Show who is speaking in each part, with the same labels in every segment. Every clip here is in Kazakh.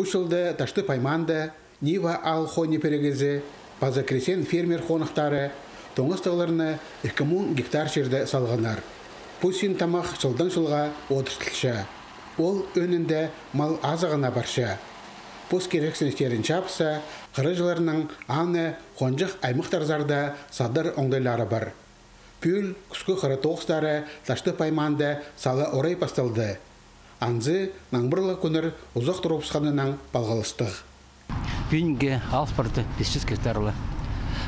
Speaker 1: Пушылды ташты пайманды, Нива ал хони паза кресен фермер хонықтары, тоңыз тағыларына 2000 гектар жерді салғанар. Пусин тамақ жылдан жылға отырстылша. Ол өнінде мал азығына барша. Пус керексіністерін чапса, қыры жыларының аны қонжық аймықтарзарда садыр оңдайлары бар. Пүл күскі қыры тоғыстары ташты пайманды салы орай басталды. Анзы наңбырлы күнір ұзақ тұрупсқанынан балғалыстық.
Speaker 2: Бүйінге алспарды 500 гектарлы.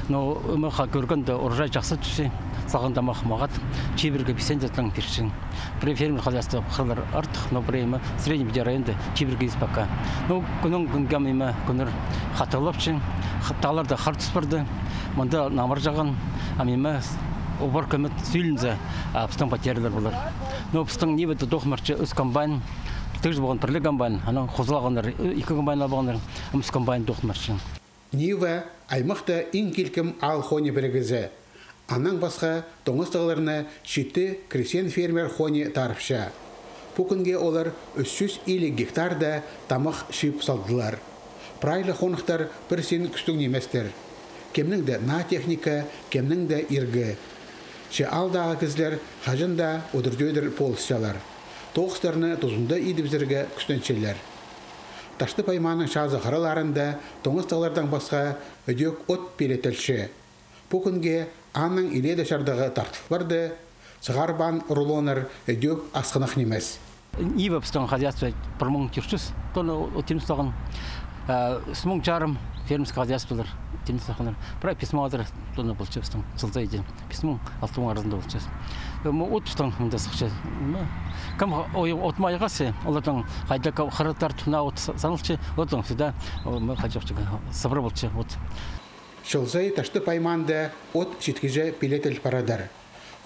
Speaker 2: Но мы көргенде урожай жақсы түссе, салғанда махмағат, чебірге бесендетің першін. При фермер хозяйство қырлар артық, но время средний бедер районда чебірге пока. Ну, күнің күнге мима күнір қатылып чин, таларда қар түспірді, мұнда намыр жаған, а мима убор көмет сүйлінзе, пыстың патерлер болар. Но пыстың не беті доқмарчы үз комбайн, тыж болған пірлі комбайн, ана қозылағандар, екі комбайн алғандар, үз комбайн доқмарчы.
Speaker 1: Нива аймақта иң келкім ал хони бірігізі. Анан басқа тоңыз тағыларына шетті кресен фермер хони тарыпша. Пукінге олар 350 гектарда тамақ шип салдылар. Прайлы хонықтар бір сен күстің неместер. Кемнің де на техника, кемнің де иргі. Че алдағы кізлер хажында одырдөөдір полысчалар. Тоғыстарны тұзында идібзірге күстенчелер. Ташты пайманың шазы қараларында тоңыз тағылардан басқа өдек от пелетелші. Пукінге аның иледе шардағы тартып барды, сығарбан рулоныр өдек асқынақ немес.
Speaker 2: Нива пыстың хозяйство промон тюрчус, тоны отимс хозяйстволар тимс тағынар. Прай письмо адыр пыстың сылза еде. Письмо алтын арызында болчы. Мо от пыстың мында сықшы. Кам отмай ғасы, олардың қайда қырыттар тұна от санылчы, олардың всегда қайжақчыға сабыр болчы от.
Speaker 1: Шылзай ташты пайманды от шеткеже пилетел парадар.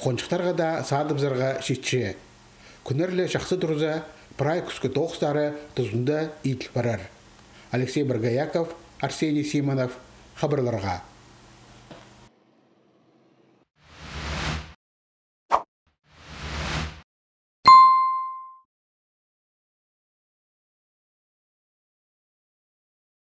Speaker 1: Қончықтарға да садыбзарға шетче. Күнерлі жақсы тұрза прай күскі тоғыстары тұзында итл барар. Алексей Баргаяков, Арсений Симонов, хабарларға.